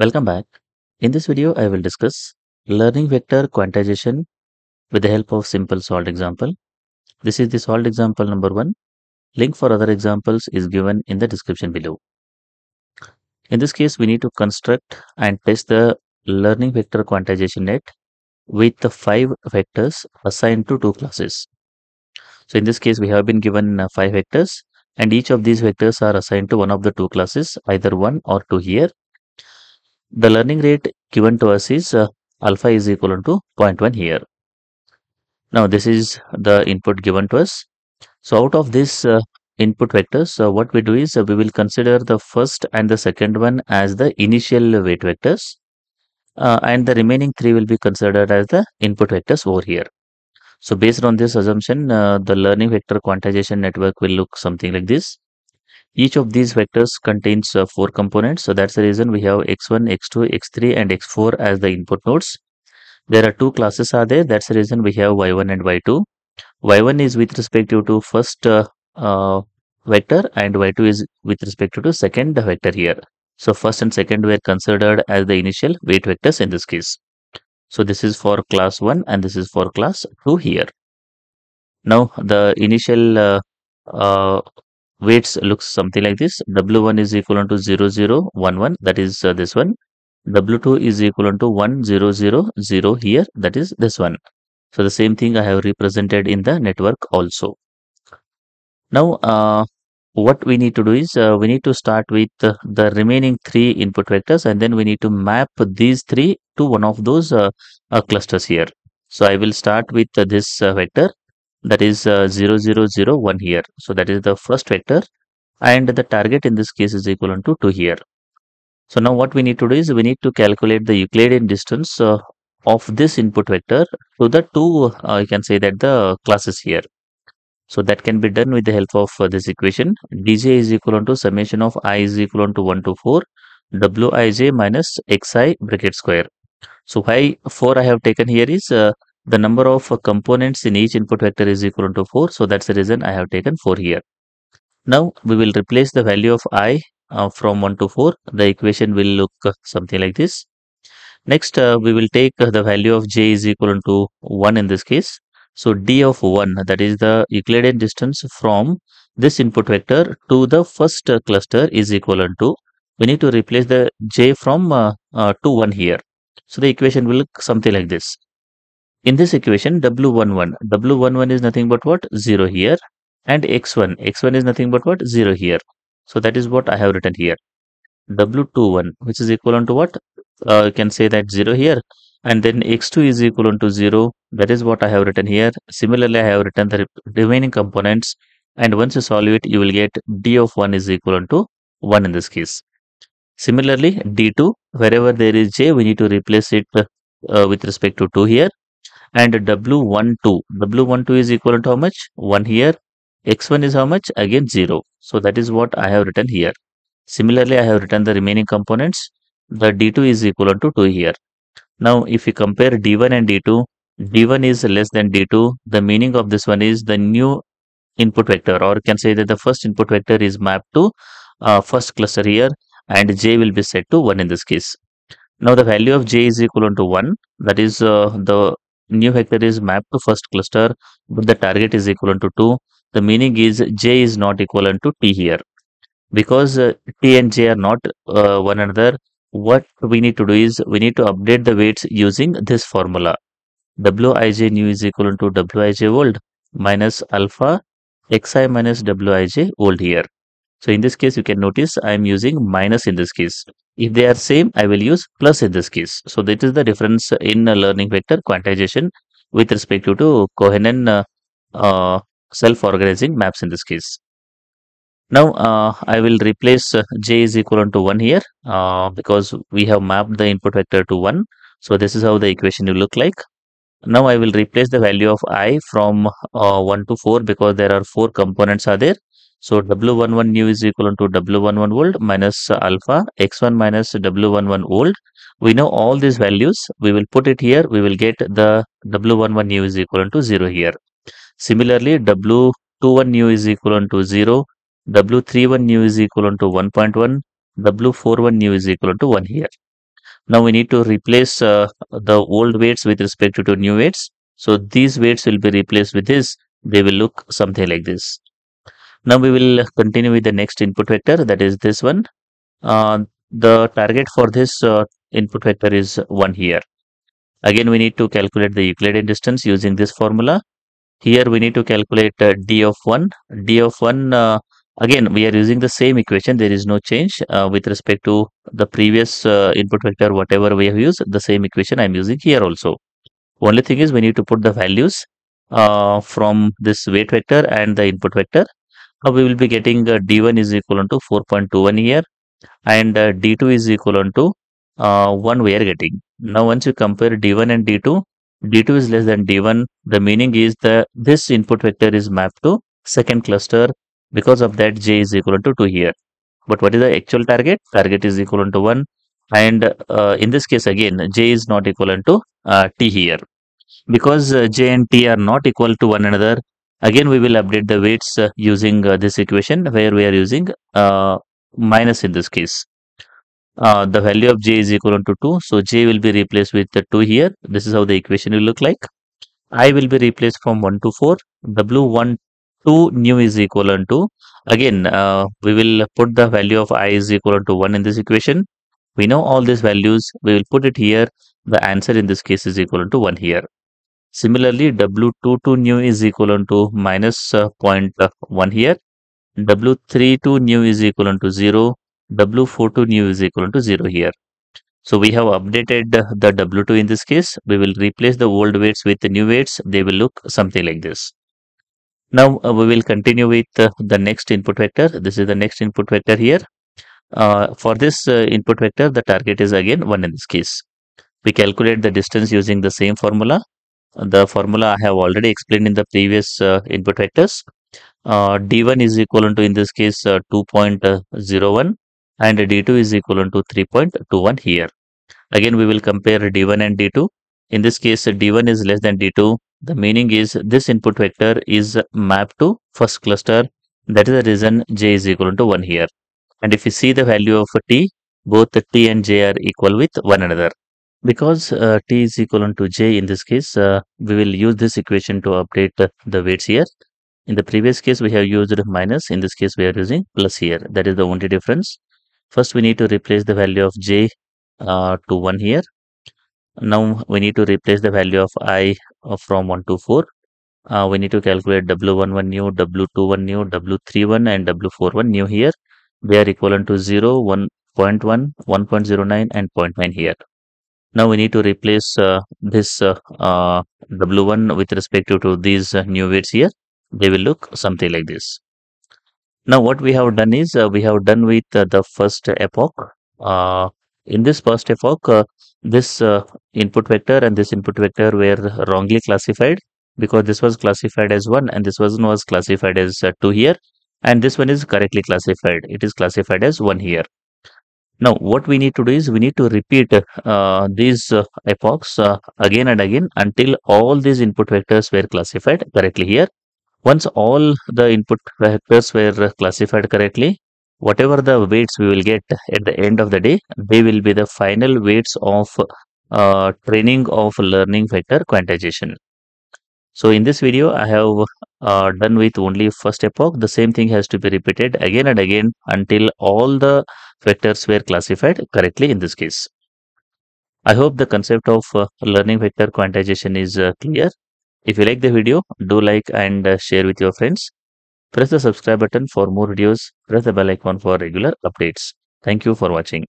Welcome back. In this video, I will discuss learning vector quantization with the help of simple solved example. This is the solved example number one. Link for other examples is given in the description below. In this case, we need to construct and test the learning vector quantization net with the five vectors assigned to two classes. So in this case, we have been given uh, five vectors and each of these vectors are assigned to one of the two classes, either one or two here. The learning rate given to us is uh, alpha is equal to 0.1 here. Now this is the input given to us. So out of this uh, input vectors, uh, what we do is uh, we will consider the first and the second one as the initial weight vectors uh, and the remaining three will be considered as the input vectors over here. So based on this assumption, uh, the learning vector quantization network will look something like this. Each of these vectors contains uh, four components. So that's the reason we have x1, x2, x3 and x4 as the input nodes. There are two classes are there. That's the reason we have y1 and y2. y1 is with respect to first uh, uh, vector and y2 is with respect to second vector here. So first and second were considered as the initial weight vectors in this case. So this is for class 1 and this is for class 2 here. Now the initial uh, uh, weights looks something like this. W1 is equal to 0, 0, 1, 1 that is uh, this one. W2 is equal to 1, 0, 0, 0 here that is this one. So the same thing I have represented in the network also. Now uh, what we need to do is uh, we need to start with uh, the remaining three input vectors and then we need to map these three to one of those uh, uh clusters here. So I will start with uh, this uh, vector that is 0001 here. So that is the first vector and the target in this case is equal to 2 here. So now what we need to do is we need to calculate the Euclidean distance of this input vector to the two you can say that the classes here. So that can be done with the help of uh, this equation. dj is equal to summation of i is equal to 1 to 4 wij minus xi bracket square. So why 4 I have taken here is uh, the number of uh, components in each input vector is equal to 4. So that's the reason I have taken 4 here. Now we will replace the value of i uh, from 1 to 4. The equation will look uh, something like this. Next, uh, we will take the value of j is equal to 1 in this case. So d of 1 that is the Euclidean distance from this input vector to the first cluster is equal to we need to replace the j from uh, uh, to 1 here. So the equation will look something like this. In this equation w11 w11 is nothing but what? 0 here. And x1 x1 is nothing but what? 0 here. So that is what I have written here. w21 which is equal to what? Uh, you can say that 0 here. And then x2 is equal to 0 that is what I have written here. Similarly I have written the remaining components. And once you solve it you will get d of 1 is equal to 1 in this case. Similarly d2 wherever there is j we need to replace it uh, with respect to 2 here and w12 w12 is equal to how much? 1 here. X1 is how much? Again 0 so that is what I have written here. Similarly I have written the remaining components. The d2 is equal to 2 here. Now, if we compare D1 and D2, D1 is less than D2. The meaning of this one is the new input vector or can say that the first input vector is mapped to uh, first cluster here and j will be set to 1 in this case. Now the value of j is equal to 1 that is uh, the new vector is mapped to first cluster but the target is equal to 2. The meaning is j is not equal to t here. Because uh, t and j are not uh, one another what we need to do is we need to update the weights using this formula. Wij new is equal to wij old minus alpha xi minus wij old here so in this case you can notice i am using minus in this case if they are same i will use plus in this case so that is the difference in learning vector quantization with respect to, Kohonen uh, uh, self-organizing maps in this case now uh, I will replace j is equal to 1 here uh, because we have mapped the input vector to 1. So this is how the equation will look like. Now I will replace the value of i from uh, 1 to 4 because there are 4 components are there. So W11 new is equal to W11 old minus alpha x1 minus W11 old. We know all these values. We will put it here. We will get the W11 new is equal to 0 here. Similarly, W21 new is equal to 0 W31 new is equal to 1.1, W41 new is equal to 1 here. Now we need to replace uh, the old weights with respect to new weights. So these weights will be replaced with this. They will look something like this. Now we will continue with the next input vector that is this one. Uh, the target for this uh, input vector is 1 here. Again we need to calculate the Euclidean distance using this formula. Here we need to calculate uh, d of 1. d of 1 uh, again we are using the same equation there is no change uh, with respect to the previous uh, input vector whatever we have used the same equation I'm using here also. Only thing is we need to put the values from this weight vector and the input vector now we will be getting uh, d1 is equal to 4.21 here and uh, d2 is equal to uh, 1 we are getting. Now once you compare d1 and d2, d2 is less than d1. The meaning is that this input vector is mapped to second cluster. Because of that j is equal to 2 here. But what is the actual target? Target is equal to 1 and uh, in this case again j is not equal to uh, t here. Because uh, j and t are not equal to one another Again, we will update the weights uh, using uh, this equation where we are using uh, minus in this case. Uh, the value of j is equal to 2. So, j will be replaced with the 2 here. This is how the equation will look like. i will be replaced from 1 to 4. w1 2 new is equal to again uh, we will put the value of i is equal to 1 in this equation we know all these values we will put it here the answer in this case is equal to 1 here Similarly, W22 new is equal to minus, uh, 0.1 here. W32 new is equal to 0. W42 new is equal to 0 here. So we have updated the W2 in this case. We will replace the old weights with the new weights. They will look something like this. Now uh, we will continue with uh, the next input vector. This is the next input vector here. Uh, for this uh, input vector, the target is again 1 in this case. We calculate the distance using the same formula the formula I have already explained in the previous uh, input vectors. Uh, d1 is equal to in this case uh, 2.01 and d2 is equal to 3.21 here. Again we will compare d1 and d2. In this case d1 is less than d2. The meaning is this input vector is mapped to first cluster. That is the reason j is equal to 1 here. And if you see the value of t, both t and j are equal with one another. Because uh, t is equal to j in this case, uh, we will use this equation to update the weights here. In the previous case, we have used minus. In this case, we are using plus here. That is the only difference. First, we need to replace the value of j uh, to 1 here. Now, we need to replace the value of i uh, from 1 to 4. Uh, we need to calculate W11 new, W21 new, W31 and W41 new here. They are equivalent to 0, 1.1, 1.09 and 0.9 here. Now we need to replace uh, this uh, uh, W1 with respect to, to these uh, new weights here. They will look something like this. Now what we have done is uh, we have done with uh, the first epoch. in this first epoch, this input vector and this input vector were wrongly classified because this was classified as 1 and this one was classified as 2 here and this one is correctly classified. It is classified as 1 here. Now, what we need to do is we need to repeat uh, these uh, epochs uh, again and again until all these input vectors were classified correctly here. Once all the input vectors were classified correctly, whatever the weights we will get at the end of the day, they will be the final weights of uh, training of learning vector quantization. So in this video, I have uh, done with only first epoch. The same thing has to be repeated again and again until all the vectors were classified correctly in this case. I hope the concept of uh, learning vector quantization is uh, clear. If you like the video, do like and uh, share with your friends. Press the subscribe button for more videos. Press the bell icon for regular updates. Thank you for watching.